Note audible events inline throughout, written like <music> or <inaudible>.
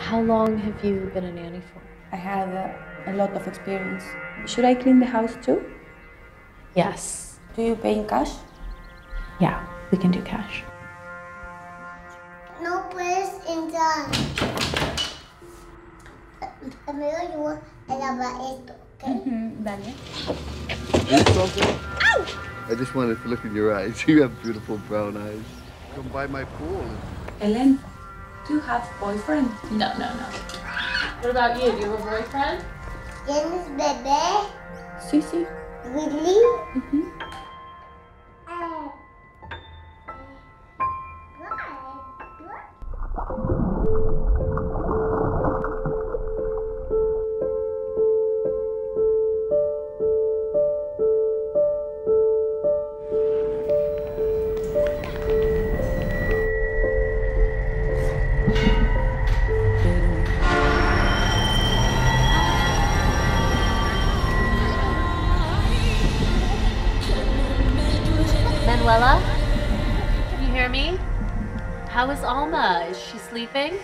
How long have you been a nanny for? I had uh, a lot of experience. Should I clean the house too? Yes. Do you pay in cash? Yeah, we can do cash. No puedes entrar. Amigo, yo voy a lavar esto, ¿ok? Dale. Need something? I just wanted to look in your eyes. <laughs> You have beautiful brown eyes. Come by my pool. Ellen, do you have boyfriend? No, no, no. What about you? Do you have a boyfriend? ¿Tienes bebé? Sí, sí. ¿Really? Manuela? Can you hear me? How is Alma? Is she sleeping?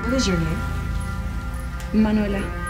What is your name? Manuela.